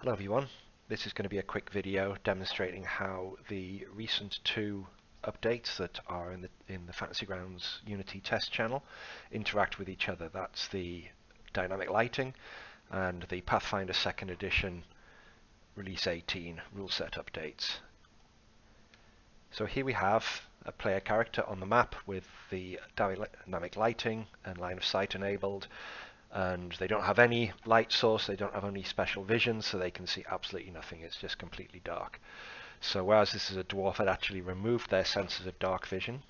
Hello everyone, this is going to be a quick video demonstrating how the recent two updates that are in the in the Fantasy Grounds Unity test channel interact with each other. That's the dynamic lighting and the Pathfinder 2nd edition release 18 rule set updates. So here we have a player character on the map with the dynamic lighting and line of sight enabled and they don't have any light source, they don't have any special vision, so they can see absolutely nothing. It's just completely dark. So whereas this is a dwarf, I'd actually removed their senses of dark vision.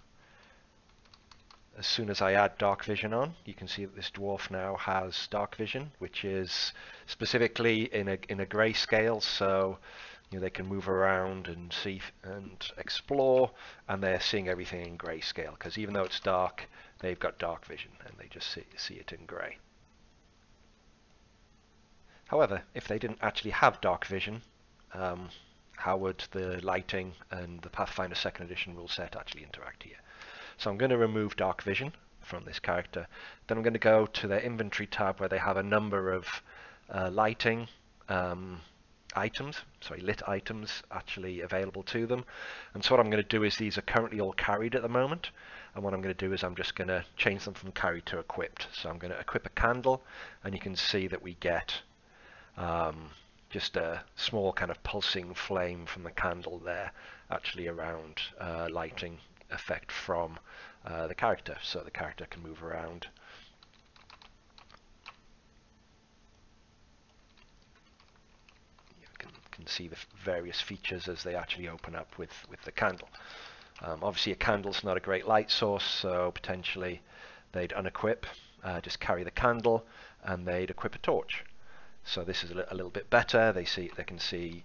As soon as I add dark vision on, you can see that this dwarf now has dark vision, which is specifically in a in a grayscale, so you know, they can move around and see and explore, and they're seeing everything in grayscale because even though it's dark, they've got dark vision and they just see, see it in grey. However, if they didn't actually have dark vision, um, how would the lighting and the Pathfinder 2nd Edition rule set actually interact here? So I'm going to remove dark vision from this character. Then I'm going to go to their inventory tab where they have a number of uh, lighting um, items, sorry, lit items actually available to them. And so what I'm going to do is these are currently all carried at the moment. And what I'm going to do is I'm just going to change them from carried to equipped. So I'm going to equip a candle and you can see that we get um, just a small kind of pulsing flame from the candle there actually around uh, lighting effect from uh, the character so the character can move around. You can, see the various features as they actually open up with with the candle. Um, obviously a candle's not a great light source so potentially they'd unequip uh, just carry the candle and they'd equip a torch so this is a, a little bit better. They see they can see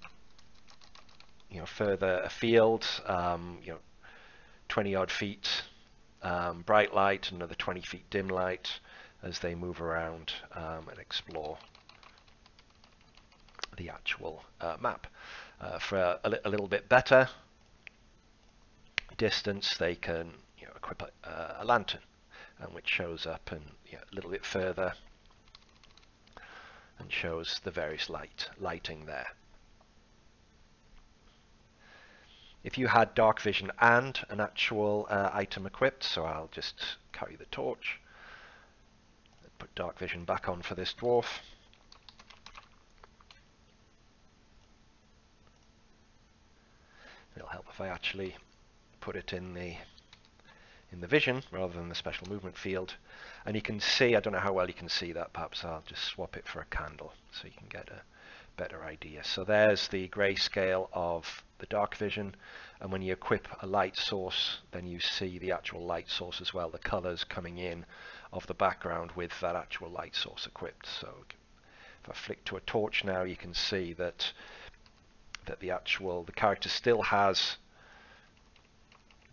you know further afield, um, you know, 20 odd feet um, bright light, another 20 feet dim light as they move around um, and explore the actual uh, map. Uh, for a, a, little bit better distance, they can you know, equip a, a lantern, um, which shows up and you know, a little bit further and shows the various light lighting there. If you had dark vision and an actual uh, item equipped, so I'll just carry the torch, put dark vision back on for this dwarf. It'll help if I actually put it in the in the vision rather than the special movement field. And you can see, I don't know how well you can see that, perhaps I'll just swap it for a candle so you can get a better idea. So there's the grayscale of the dark vision and when you equip a light source then you see the actual light source as well, the colors coming in of the background with that actual light source equipped. So if I flick to a torch now you can see that that the actual, the character still has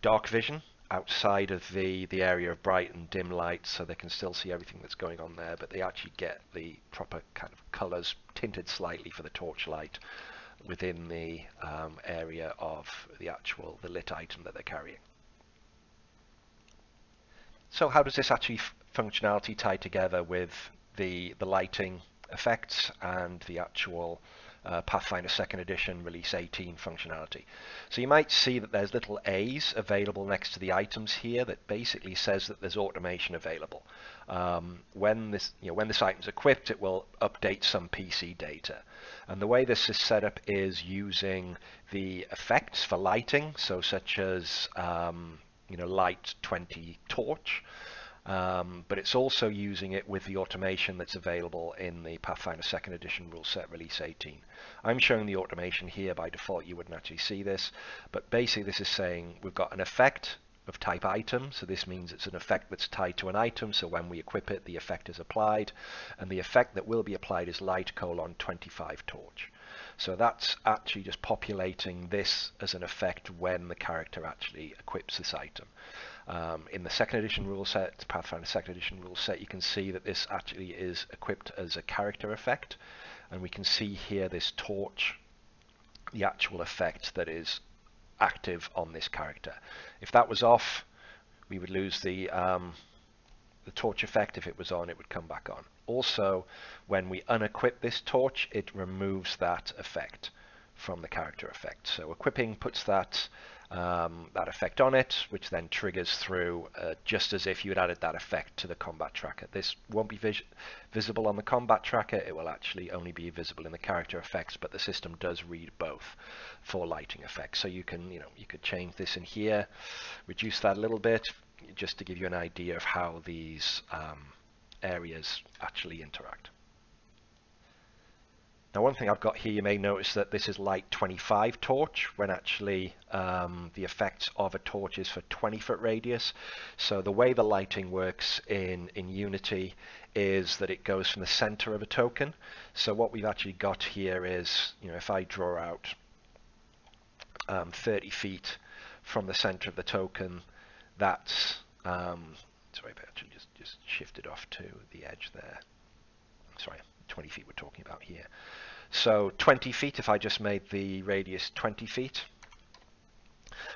dark vision outside of the, the area of bright and dim light so they can still see everything that's going on there, but they actually get the proper kind of colors tinted slightly for the torchlight within the um, area of the actual, the lit item that they're carrying. So how does this actually functionality tie together with the, the lighting effects and the actual uh, Pathfinder 2nd Edition Release 18 functionality. So you might see that there's little A's available next to the items here that basically says that there's automation available. Um, when this you know, when this item's equipped, it will update some PC data. And the way this is set up is using the effects for lighting, so such as um, you know light 20 torch um, but it's also using it with the automation that's available in the Pathfinder 2nd Edition rule set release 18. I'm showing the automation here by default, you wouldn't actually see this, but basically this is saying we've got an effect of type item, so this means it's an effect that's tied to an item, so when we equip it, the effect is applied, and the effect that will be applied is light colon 25 torch. So that's actually just populating this as an effect when the character actually equips this item. Um, in the second edition rule set, Pathfinder second edition rule set, you can see that this actually is equipped as a character effect. And we can see here this torch, the actual effect that is active on this character. If that was off, we would lose the, um, the torch effect. If it was on, it would come back on. also, when we unequip this torch, it removes that effect from the character effect. So equipping puts that um, that effect on it, which then triggers through uh, just as if you had added that effect to the combat tracker. This won't be vis visible on the combat tracker, it will actually only be visible in the character effects, but the system does read both for lighting effects. So you can, you know, you could change this in here, reduce that a little bit, just to give you an idea of how these um, areas actually interact. Now one thing I've got here, you may notice that this is light 25 torch when actually um, the effect of a torch is for 20 foot radius. So the way the lighting works in, in Unity is that it goes from the center of a token. So what we've actually got here is, you know, if I draw out um, 30 feet from the center of the token, that's, um, sorry, I actually just, just shifted off to the edge there. Sorry, 20 feet we're talking about here. So 20 feet, if I just made the radius 20 feet,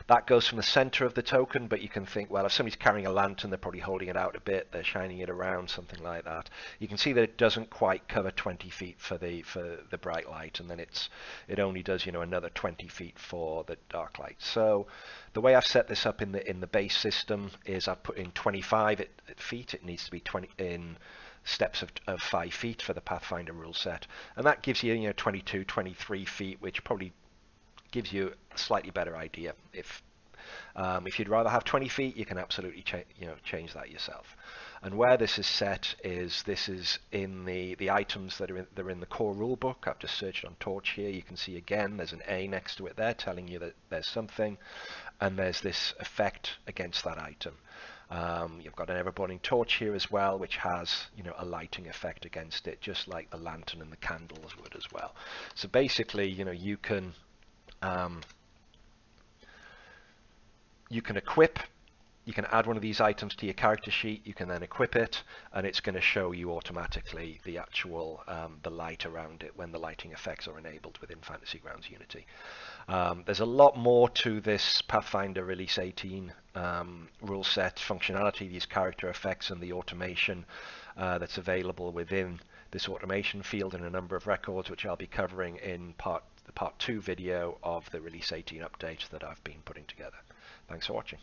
that goes from the center of the token, but you can think, well, if somebody's carrying a lantern, they're probably holding it out a bit, they're shining it around, something like that. You can see that it doesn't quite cover 20 feet for the for the bright light, and then it's it only does you know another 20 feet for the dark light. So the way I've set this up in the in the base system is I've put in 25 feet. It needs to be 20 in steps of, of five feet for the Pathfinder rule set. And that gives you, you know, 22, 23 feet, which probably gives you a slightly better idea. If um, if you'd rather have 20 feet, you can absolutely you know change that yourself. And where this is set is this is in the the items that are in, that are in the core rulebook. I've just searched on Torch here. You can see again there's an A next to it there telling you that there's something, and there's this effect against that item. Um, you've got an ever-burning torch here as well, which has you know a lighting effect against it, just like the lantern and the candles would as well. So basically, you know, you can um, you can equip you can add one of these items to your character sheet, you can then equip it, and it's going to show you automatically the actual um, the light around it when the lighting effects are enabled within Fantasy Grounds Unity. Um, there's a lot more to this Pathfinder Release 18 um, rule set functionality, these character effects and the automation uh, that's available within this automation field in a number of records, which I'll be covering in part the part two video of the Release 18 update that I've been putting together. Thanks for watching.